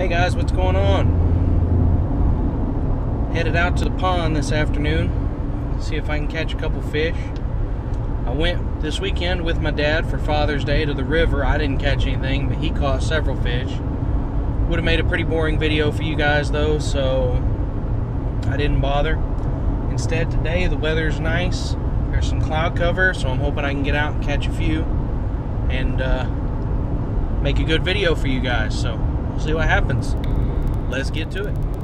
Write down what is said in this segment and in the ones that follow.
Hey guys, what's going on? Headed out to the pond this afternoon. See if I can catch a couple fish. I went this weekend with my dad for Father's Day to the river. I didn't catch anything, but he caught several fish. Would have made a pretty boring video for you guys though, so I didn't bother. Instead, today the weather's nice. There's some cloud cover, so I'm hoping I can get out and catch a few and uh, make a good video for you guys. So see what happens. Let's get to it.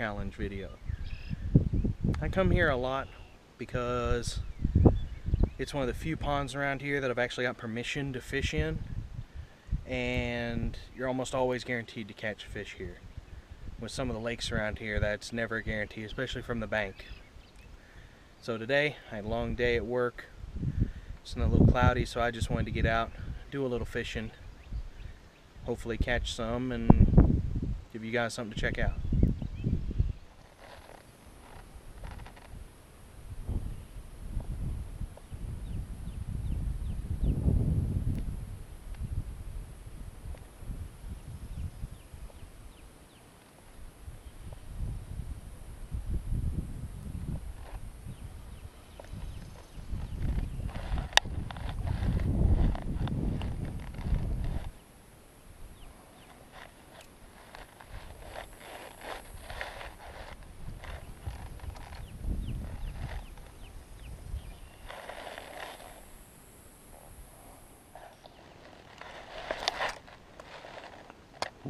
Challenge video. I come here a lot because it's one of the few ponds around here that I've actually got permission to fish in and you're almost always guaranteed to catch fish here. With some of the lakes around here that's never a guarantee especially from the bank. So today I had a long day at work. It's a little cloudy so I just wanted to get out do a little fishing hopefully catch some and give you guys something to check out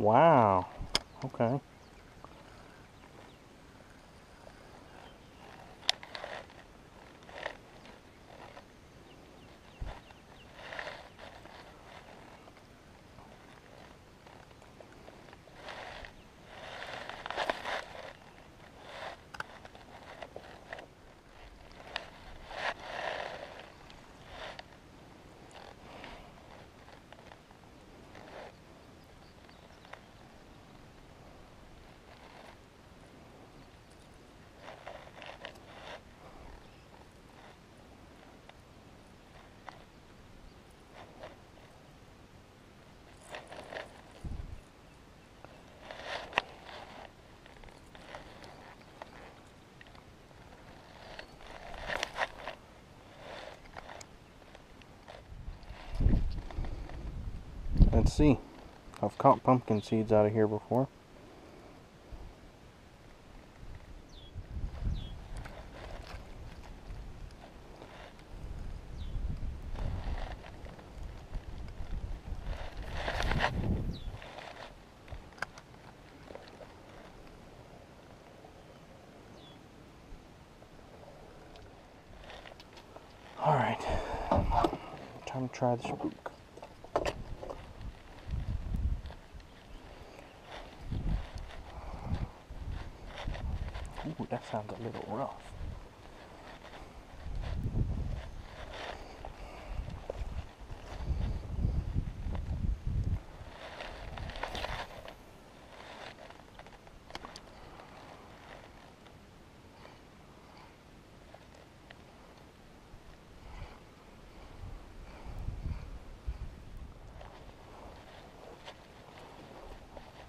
wow. Okay let's see. I've caught pumpkin seeds out of here before. All right, time to try the spook. Ooh, that sounds a little rough.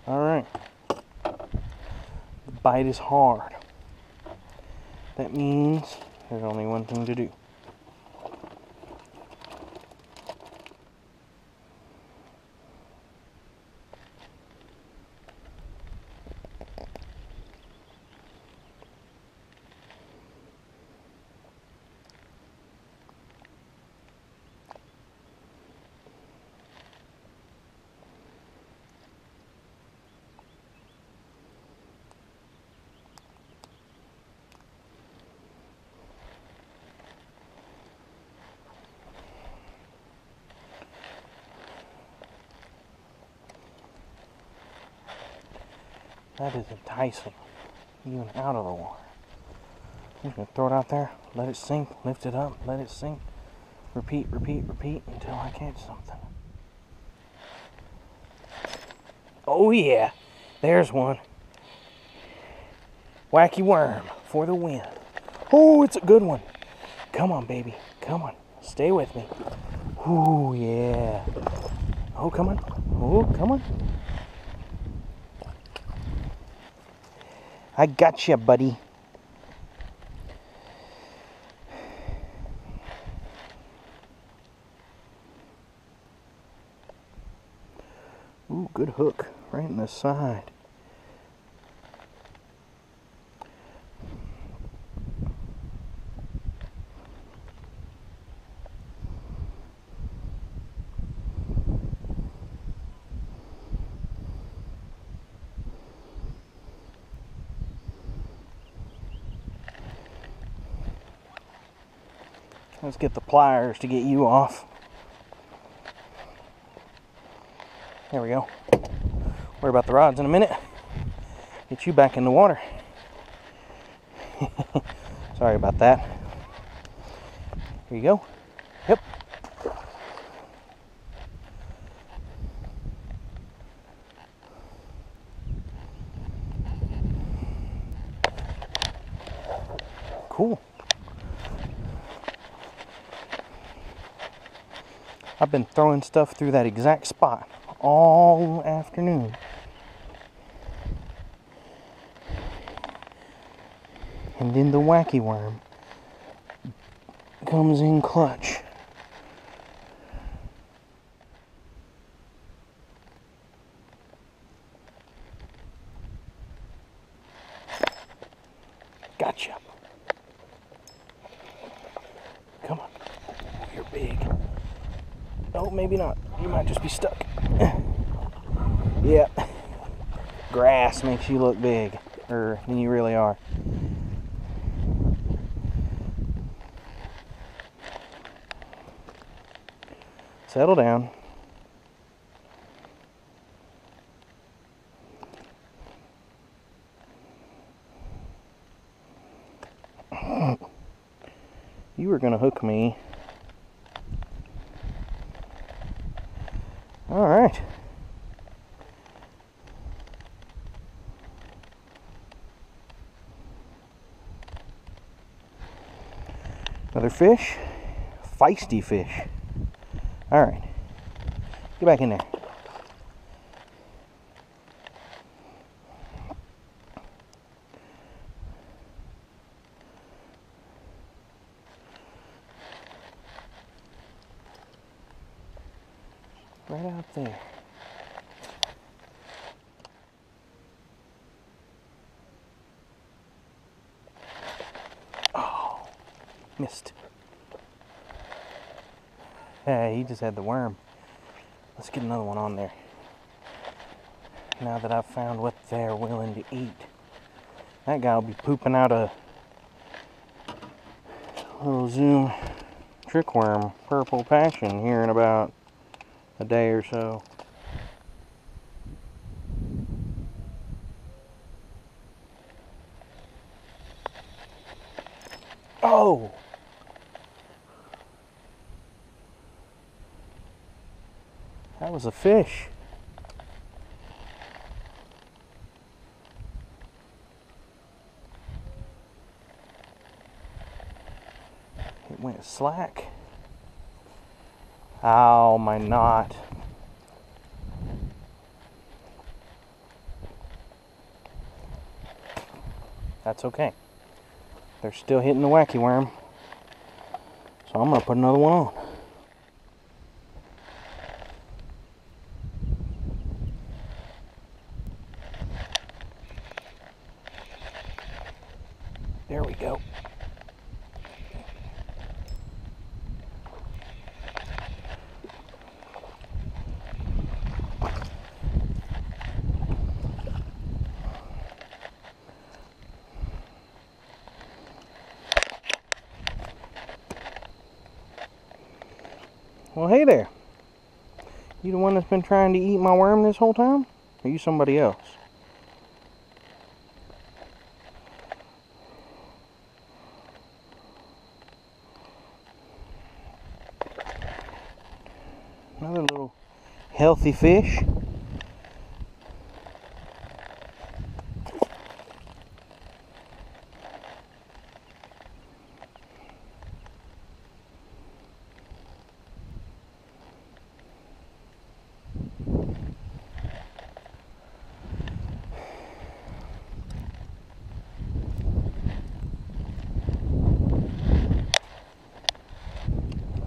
All right. The bite is hard. That means there's only one thing to do. That is enticing, even out of the water. I'm gonna throw it out there, let it sink, lift it up, let it sink. Repeat, repeat, repeat until I catch something. Oh yeah, there's one. Wacky worm for the win. Oh, it's a good one. Come on, baby. Come on. Stay with me. Oh, yeah. Oh, come on. Oh, come on. I got you, buddy. Ooh, good hook. Right in the side. Get the pliers to get you off. There we go. Worry about the rods in a minute. Get you back in the water. Sorry about that. Here you go. I've been throwing stuff through that exact spot all afternoon. And then the wacky worm comes in clutch. Gotcha. Come on. You're big. Oh, maybe not. You might just be stuck. yeah. Makes you look big, or than you really are. Settle down. You were going to hook me. All right. Another fish. Feisty fish. All right. Get back in there. Right out there. Oh, missed. Hey, just had the worm. Let's get another one on there. Now that I've found what they're willing to eat. That guy will be pooping out a little zoom trick worm, purple passion, here in about a day or so. Oh! That was a fish. It went slack. Ow, my knot. That's okay. They're still hitting the wacky worm. So I'm going to put another one on. There we go. Well, hey there. You the one that's been trying to eat my worm this whole time? Or you somebody else? Healthy fish.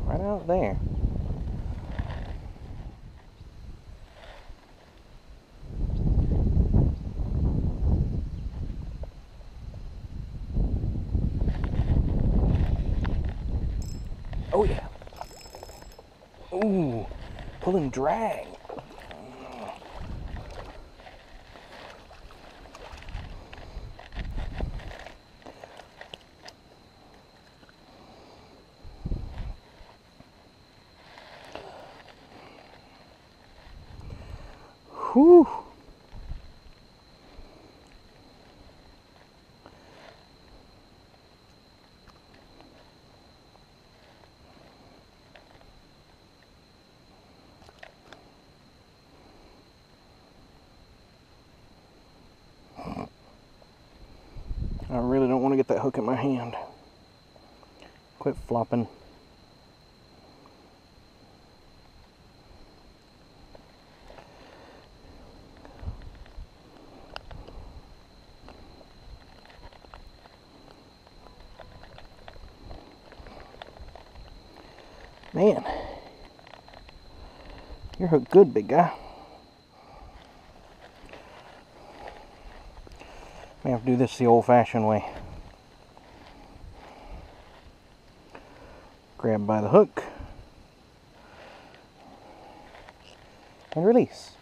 Right out there. Oh yeah. Ooh, pulling drag. Whew. I really don't want to get that hook in my hand. Quit flopping. Man, you're hooked good, big guy. May have to do this the old-fashioned way. Grab by the hook and release.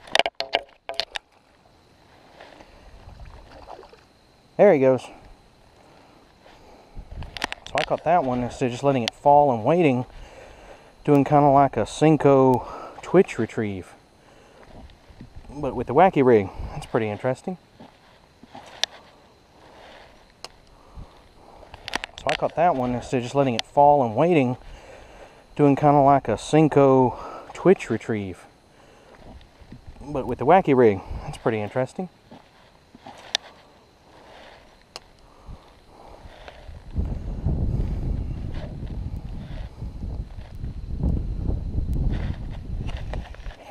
There he goes. So I caught that one instead of just letting it fall and waiting doing kind of like a Senko twitch retrieve. But with the wacky rig, that's pretty interesting. So I caught that one instead of just letting it fall and waiting, doing kind of like a Senko twitch retrieve. But with the wacky rig, that's pretty interesting.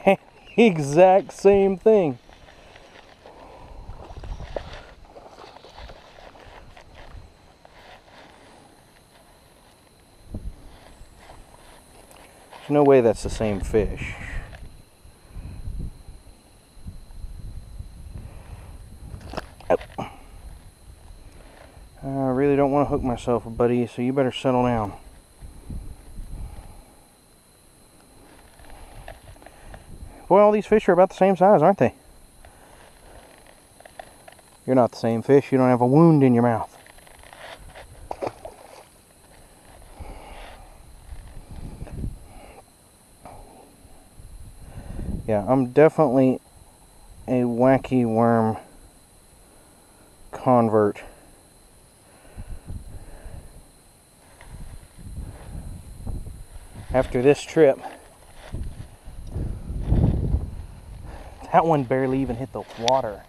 exact same thing. No way that's the same fish. Oh. I really don't want to hook myself, buddy, so you better settle down. Boy, all these fish are about the same size, aren't they? You're not the same fish. You don't have a wound in your mouth. I'm definitely a wacky worm convert. After this trip, that one barely even hit the water.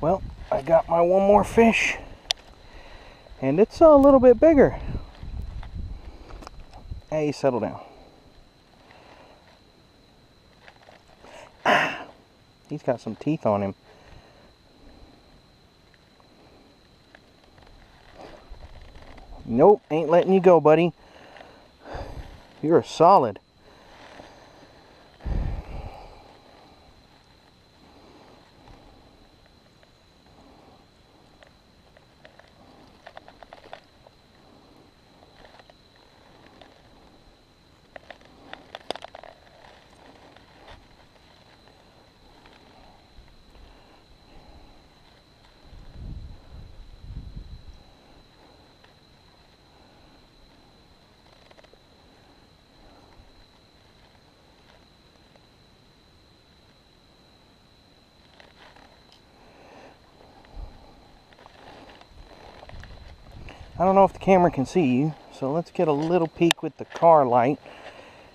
Well, I got my one more fish, and it's a little bit bigger. Hey, settle down. He's got some teeth on him. Nope, ain't letting you go, buddy. You're a solid. I don't know if the camera can see you, so let's get a little peek with the car light.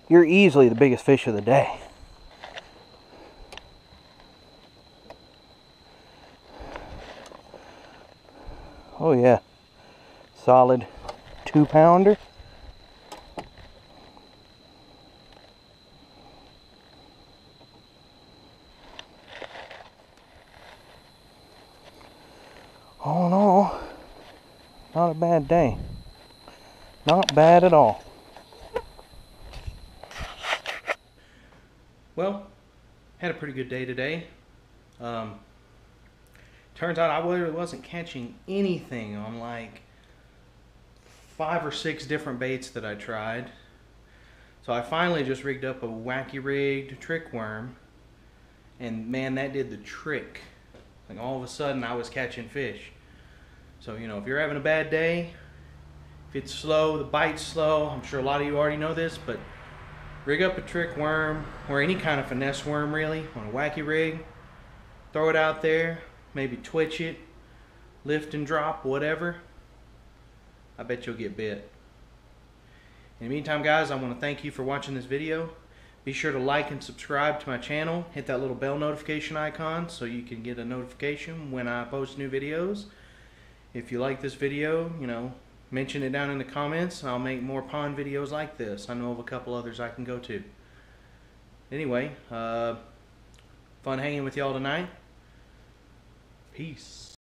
You're easily the biggest fish of the day. Oh yeah, solid two pounder. All in all, not a bad day. Not bad at all. Well, had a pretty good day today. Um, turns out I really wasn't catching anything on like five or six different baits that I tried. So I finally just rigged up a wacky rigged trick worm and man that did the trick. Like all of a sudden I was catching fish. So you know if you're having a bad day, if it's slow, the bite's slow, I'm sure a lot of you already know this, but rig up a trick worm or any kind of finesse worm really on a wacky rig, throw it out there, maybe twitch it, lift and drop, whatever. I bet you'll get bit. In the meantime guys, I want to thank you for watching this video. Be sure to like and subscribe to my channel. Hit that little bell notification icon so you can get a notification when I post new videos. If you like this video, you know, mention it down in the comments. I'll make more pond videos like this. I know of a couple others I can go to. Anyway, uh, fun hanging with y'all tonight. Peace.